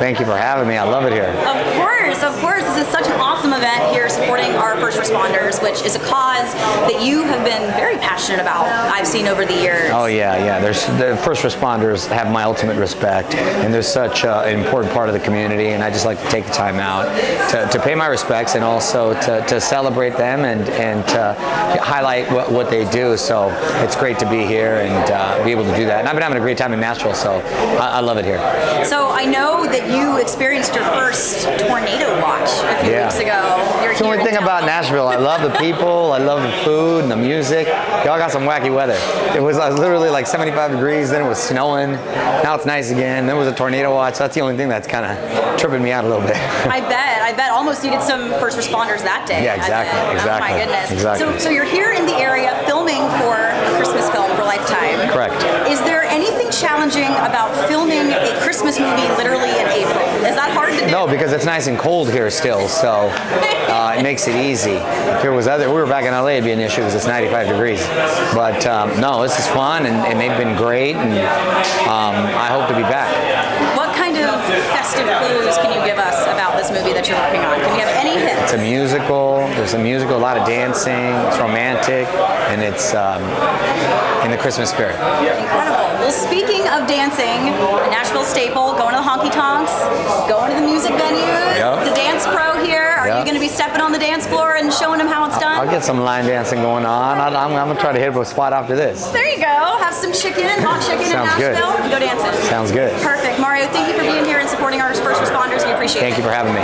Thank you for having me. I love it here. Of course, of course. This is such an awesome event here supporting our first responders, which is a cause that you have been very passionate about, I've seen over the years. Oh, yeah, yeah. There's The first responders have my ultimate respect, and they're such uh, an important part of the community, and I just like to take the time out to, to pay my respects and also to, to celebrate them and, and to highlight what, what they do. So it's great to be here and uh, be able to do that. And I've been having a great time in Nashville, so I, I love it here. So I know that you experienced your first tornado watch a few Yeah. weeks ago. You're It's the only thing in about. Nashville. I love the people, I love the food and the music. Y'all got some wacky weather. It was uh, literally like 75 degrees, then it was snowing. Now it's nice again. There was a tornado watch. That's the only thing that's kind of tripping me out a little bit. I bet. I bet almost needed some first responders that day. Yeah, I exactly, bet. Oh my goodness. exactly. So, so you're here in the area filming for a Christmas film for Lifetime. Correct. Is there anything challenging about filming a Christmas movie literally in April? Is that hard to do? No, because it's nice and cold here still, so uh, it makes it easy. If it was other, we were back in LA, it'd be an issue because it's 95 degrees. But um, no, this is fun, and, and they've been great, and um, I hope to be back. What kind of festive clues can you give us about this movie that you're working on? Can you have any hits? It's a musical. There's a musical, a lot of dancing. It's romantic, and it's um, in the Christmas spirit. Incredible. Well, speaking of dancing, a Nashville staple, going to the honky tonks, going to the music venues, Yep. the dance pro here. Are you going to be stepping on the dance floor and showing them how it's done? I'll get some line dancing going on. I, I'm, I'm gonna try to hit a spot after this. There you go. Have some chicken, hot chicken in good. Nashville. and Go dancing. Sounds good. Perfect. Mario, thank you for being here and supporting our first responders. We appreciate it. Thank you for having me.